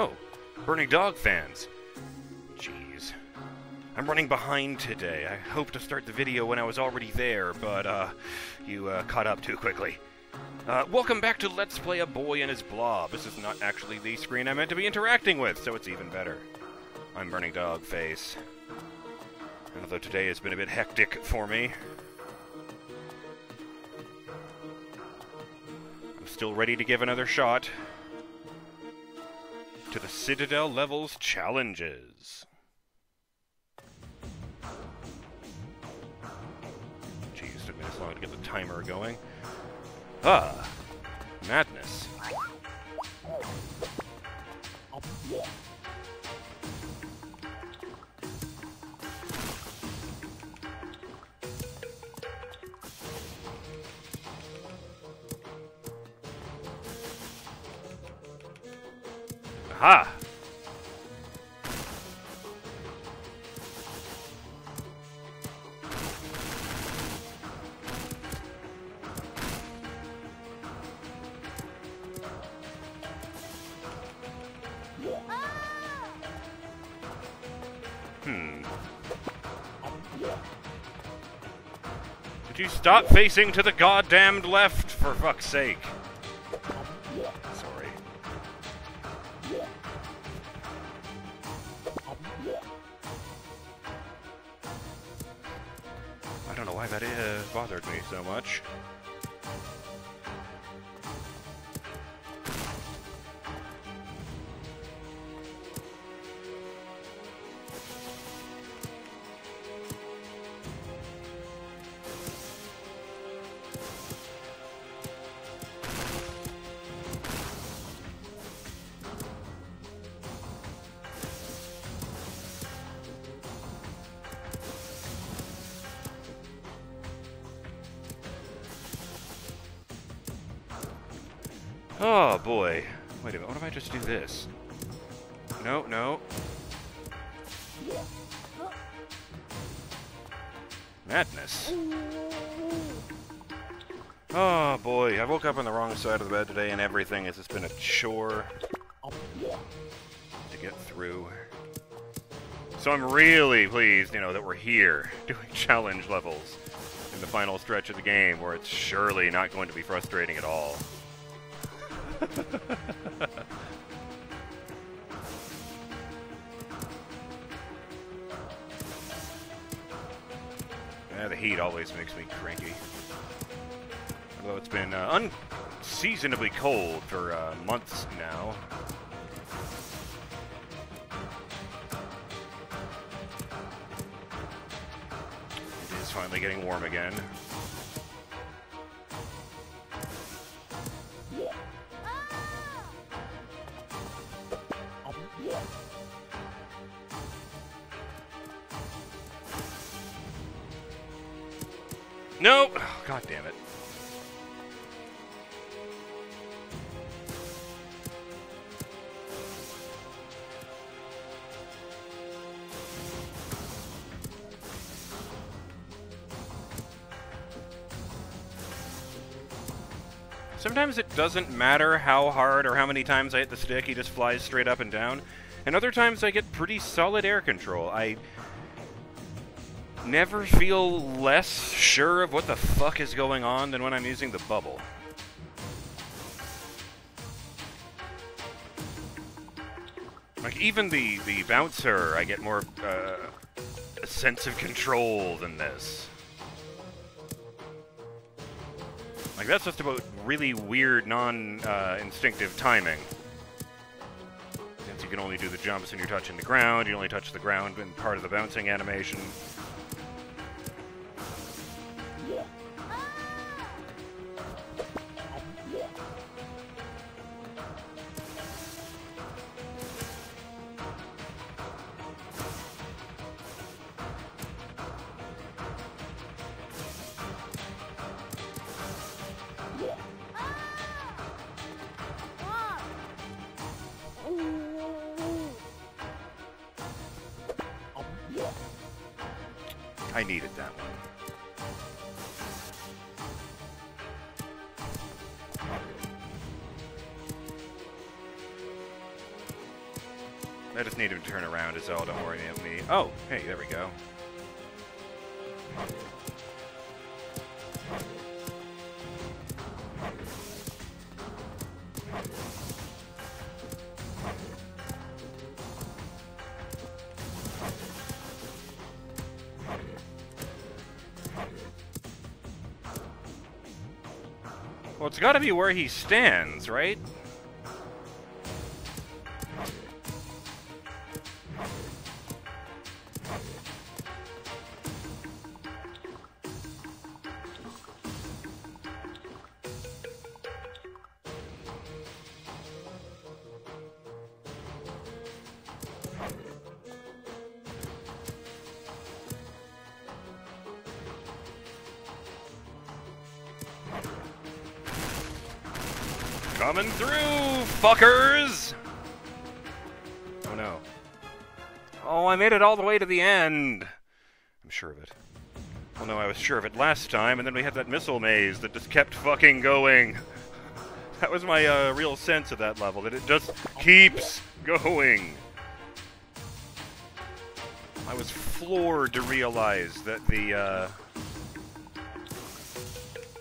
Oh, Burning Dog fans. Jeez. I'm running behind today. I hoped to start the video when I was already there, but, uh, you, uh, caught up too quickly. Uh, welcome back to Let's Play A Boy and His Blob. This is not actually the screen I meant to be interacting with, so it's even better. I'm Burning Dog Face. Although today has been a bit hectic for me. I'm still ready to give another shot to the Citadel Levels Challenges. Jeez, took me this long to get the timer going. Ah, madness. Aha! Hmm. Would you stop facing to the goddamned left, for fuck's sake? That uh, bothered me so much. Oh boy. Wait a minute, what if I just do this? No, no. Madness. Oh boy, I woke up on the wrong side of the bed today and everything has just been a chore to get through. So I'm really pleased, you know, that we're here doing challenge levels in the final stretch of the game where it's surely not going to be frustrating at all. Yeah, the heat always makes me cranky. Although it's been uh, unseasonably cold for uh, months now. It is finally getting warm again. Sometimes it doesn't matter how hard or how many times I hit the stick, he just flies straight up and down. And other times I get pretty solid air control. I never feel less sure of what the fuck is going on than when I'm using the bubble. Like, even the, the bouncer, I get more, uh, a sense of control than this. Like, that's just about really weird, non-instinctive uh, timing. Since you can only do the jumps when you're touching the ground, you only touch the ground in part of the bouncing animation. I just need him to turn around is all, don't worry about me. Oh, hey, there we go. Well, it's gotta be where he stands, right? Coming through, fuckers! Oh no. Oh, I made it all the way to the end. I'm sure of it. Well, no, I was sure of it last time, and then we had that missile maze that just kept fucking going. That was my uh, real sense of that level, that it just keeps going. I was floored to realize that the, uh,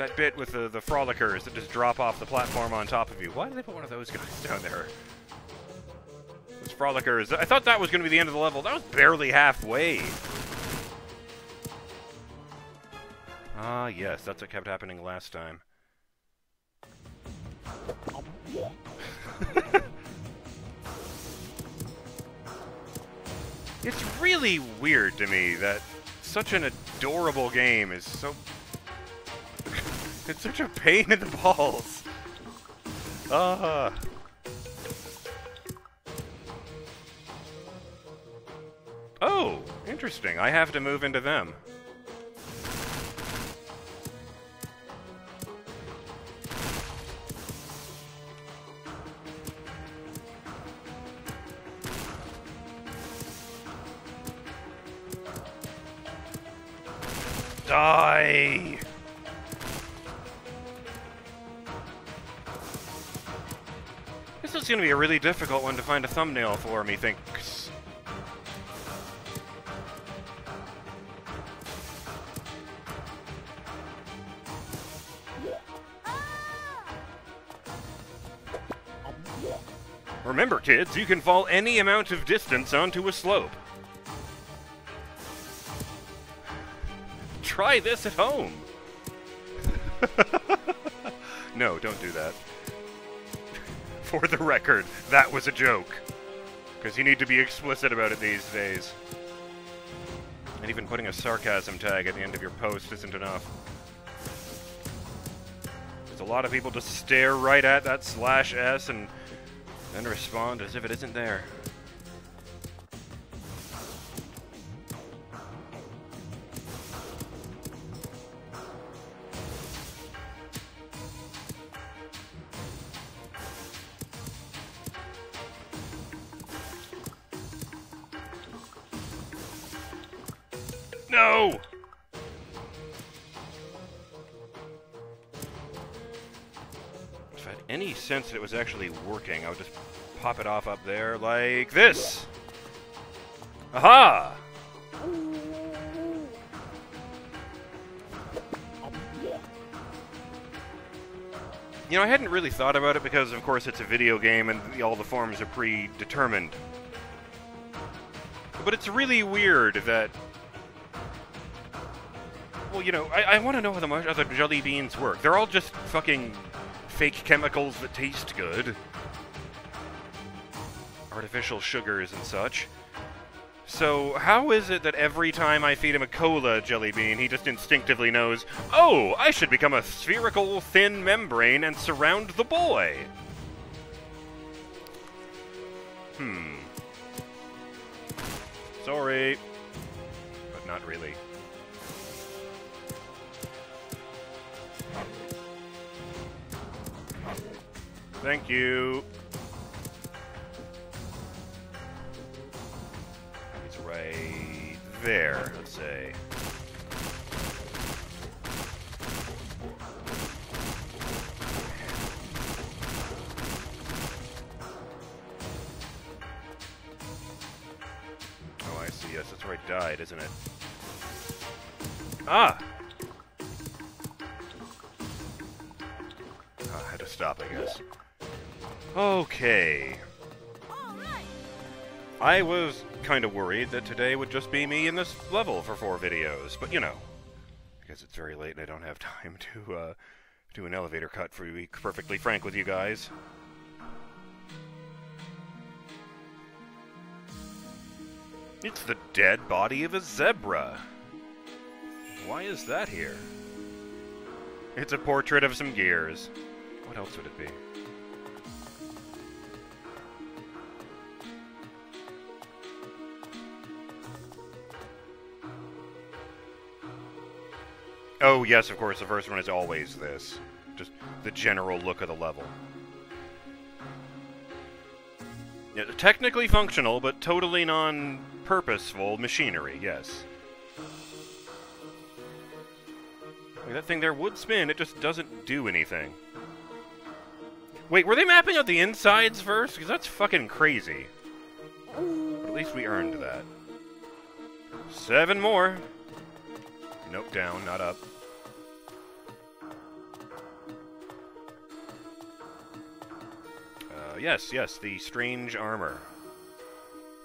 that bit with the, the frolickers that just drop off the platform on top of you. Why did they put one of those guys down there? Those frolickers. I thought that was going to be the end of the level. That was barely halfway. Ah, yes, that's what kept happening last time. it's really weird to me that such an adorable game is so it's such a pain in the balls. Ah. Oh, interesting. I have to move into them. A really difficult one to find a thumbnail for, methinks. Remember, kids, you can fall any amount of distance onto a slope. Try this at home. no, don't do that. For the record, that was a joke. Because you need to be explicit about it these days. And even putting a sarcasm tag at the end of your post isn't enough. There's a lot of people just stare right at that slash S and then respond as if it isn't there. No! If I had any sense that it was actually working, I would just pop it off up there like this. Aha! You know, I hadn't really thought about it because, of course, it's a video game and all the forms are predetermined. But it's really weird that you know, I, I want to know how the other jelly beans work. They're all just fucking fake chemicals that taste good. Artificial sugars and such. So, how is it that every time I feed him a cola jelly bean, he just instinctively knows, oh, I should become a spherical thin membrane and surround the boy? Hmm. Sorry. But not really. Thank you. It's right there, let's say. Oh, I see. Yes, that's where I died, isn't it? Ah! Oh, I had to stop, I guess. Okay. I was kind of worried that today would just be me in this level for four videos, but you know, because it's very late and I don't have time to uh, do an elevator cut for be perfectly frank with you guys. It's the dead body of a zebra. Why is that here? It's a portrait of some gears. What else would it be? Oh, yes, of course, the first one is always this. Just the general look of the level. Yeah, technically functional, but totally non-purposeful machinery, yes. Like, that thing there would spin, it just doesn't do anything. Wait, were they mapping out the insides first? Because that's fucking crazy. But at least we earned that. Seven more. Nope, down, not up. Yes, yes, the strange armor.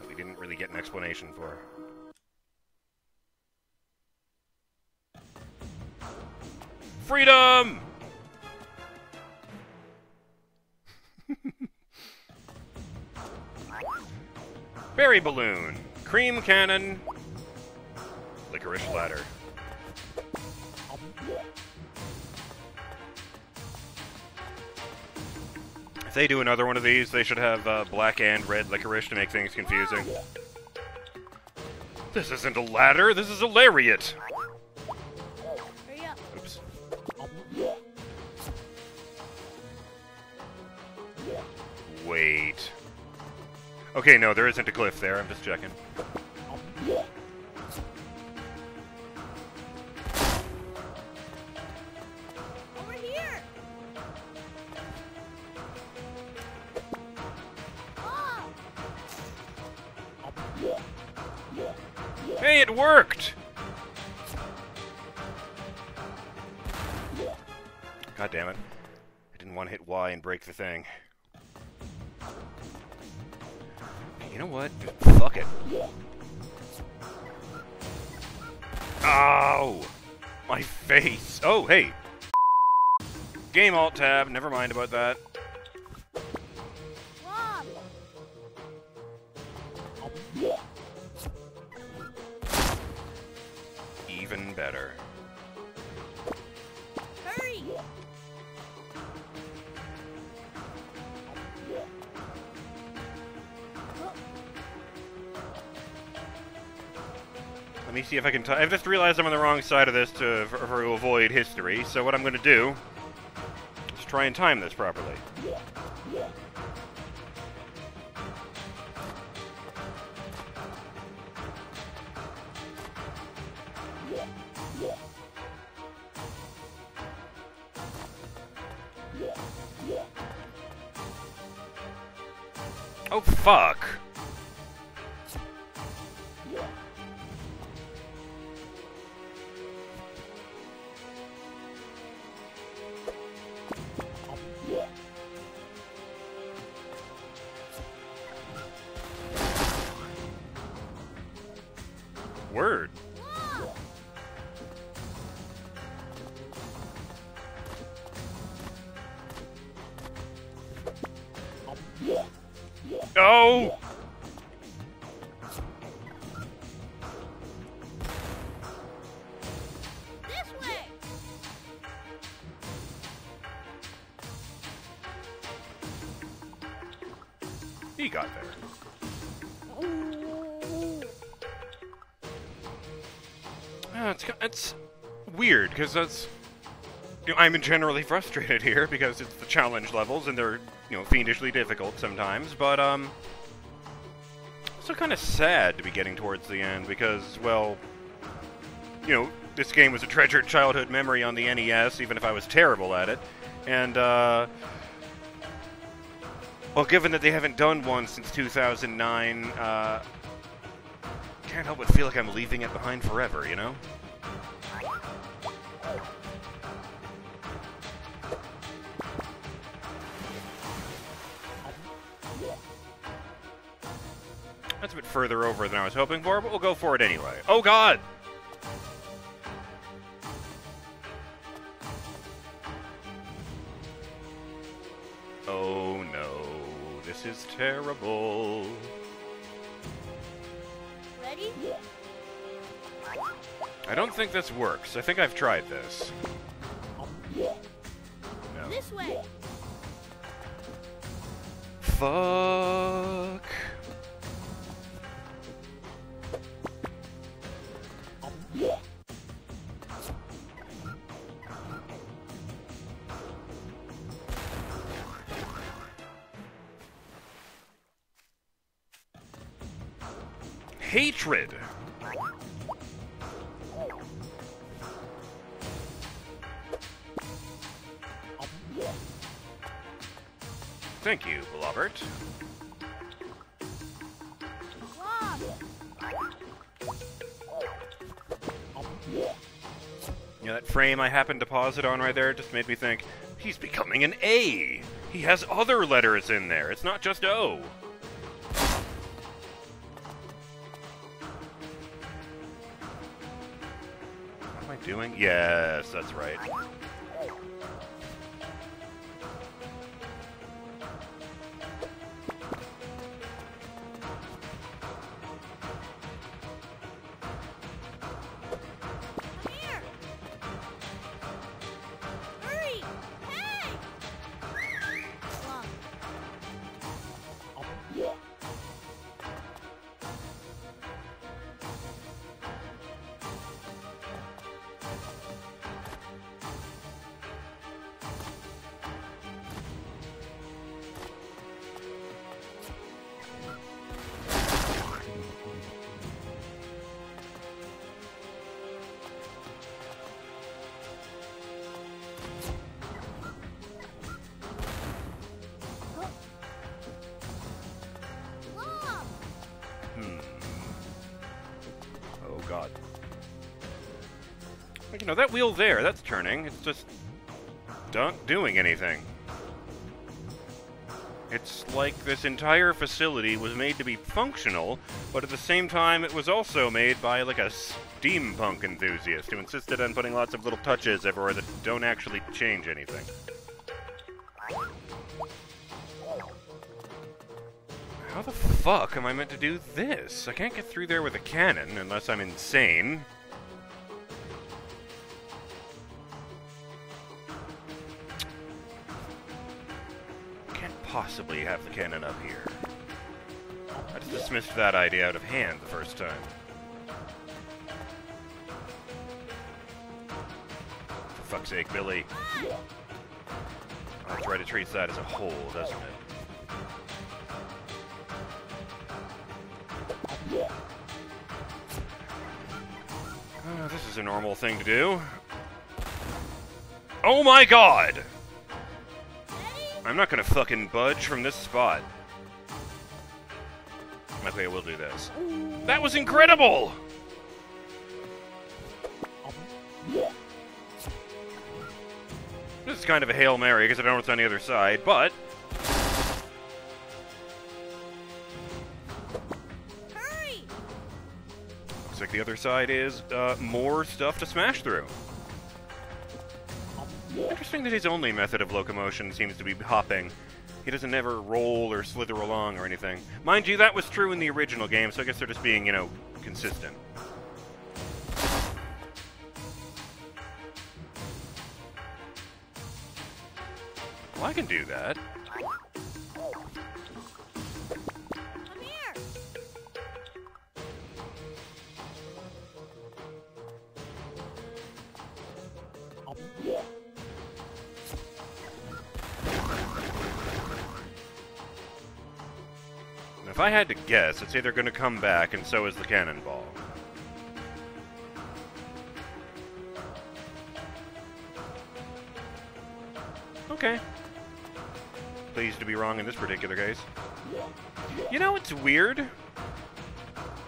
That we didn't really get an explanation for. Freedom! Berry balloon, cream cannon, licorice ladder. If they do another one of these, they should have uh, black and red licorice to make things confusing. This isn't a ladder, this is a lariat! Oops. Wait. Okay, no, there isn't a cliff there, I'm just checking. God damn it. I didn't want to hit Y and break the thing. You know what? Fuck it. Oh! My face! Oh, hey! Game Alt Tab, never mind about that. If I can. I've just realized I'm on the wrong side of this to for to avoid history. So what I'm going to do is try and time this properly. Oh fuck! Word. Oh! That's you know, I'm generally frustrated here because it's the challenge levels and they're you know fiendishly difficult sometimes, but um, also kind of sad to be getting towards the end because well, you know this game was a treasured childhood memory on the NES, even if I was terrible at it, and uh. Well, given that they haven't done one since 2009, uh, can't help but feel like I'm leaving it behind forever, you know? A bit further over than I was hoping for, but we'll go for it anyway. Oh god! Oh no, this is terrible. Ready? I don't think this works. I think I've tried this. No. This way. Fuck. Hatred. Thank you, Blobert. Lob. You know, that frame I happened to pause it on right there just made me think, he's becoming an A. He has other letters in there. It's not just O. doing? Yes, that's right. God. You know, that wheel there, that's turning. It's just not doing anything. It's like this entire facility was made to be functional, but at the same time it was also made by like a steampunk enthusiast who insisted on putting lots of little touches everywhere that don't actually change anything. How the fuck am I meant to do this? I can't get through there with a cannon unless I'm insane. Can't possibly have the cannon up here. I just dismissed that idea out of hand the first time. For fuck's sake, Billy. Arthritis treats that as a whole, doesn't it? This is a normal thing to do. Oh my god! I'm not gonna fucking budge from this spot. Okay, we'll do this. That was incredible! This is kind of a Hail Mary because I don't know what's on the other side, but looks like the other side is uh, more stuff to smash through. Interesting that his only method of locomotion seems to be hopping. He doesn't ever roll or slither along or anything. Mind you, that was true in the original game, so I guess they're just being, you know, consistent. Well, I can do that. If I had to guess, it's either going to come back, and so is the cannonball. Okay. Pleased to be wrong in this particular case. You know, it's weird.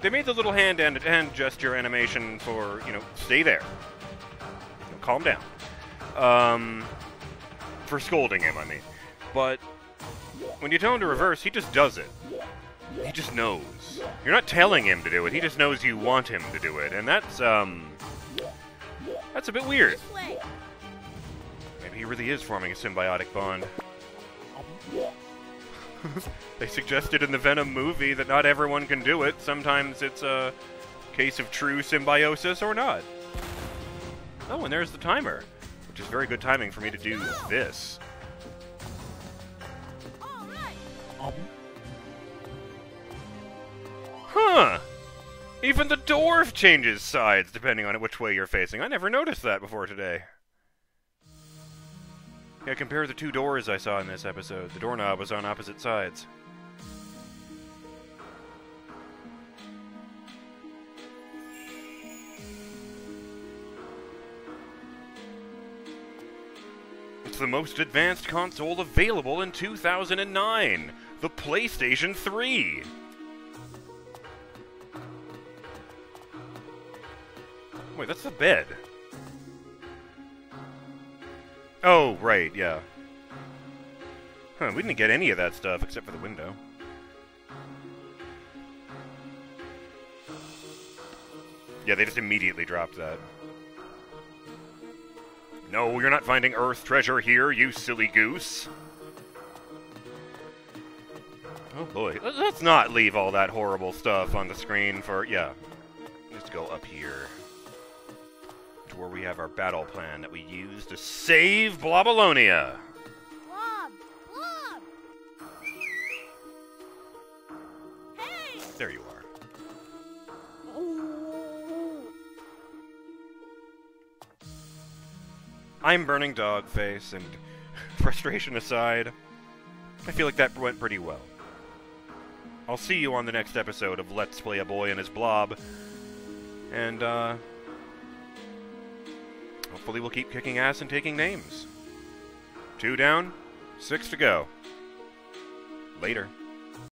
They made the little hand and hand gesture animation for, you know, stay there. Calm down. Um, for scolding him, I mean. But when you tell him to reverse, he just does it. He just knows. You're not telling him to do it. He just knows you want him to do it, and that's um, that's a bit weird. Maybe he really is forming a symbiotic bond. they suggested in the Venom movie that not everyone can do it. Sometimes it's a case of true symbiosis or not. Oh, and there's the timer, which is very good timing for me to do this. Huh. Even the dwarf changes sides depending on which way you're facing. I never noticed that before today. Yeah, compare the two doors I saw in this episode. The doorknob was on opposite sides. It's the most advanced console available in 2009, the PlayStation 3. Wait, that's the bed. Oh, right, yeah. Huh, we didn't get any of that stuff except for the window. Yeah, they just immediately dropped that. No, you're not finding Earth treasure here, you silly goose. Oh boy, Let- let's not leave all that horrible stuff on the screen for. Yeah. Let's go up here where we have our battle plan that we use to save Blobolonia. Blob. Blob. Hey. There you are. I'm burning Dogface, and frustration aside, I feel like that went pretty well. I'll see you on the next episode of Let's Play a Boy and His Blob, and, uh, hopefully we'll keep kicking ass and taking names. Two down, six to go. Later.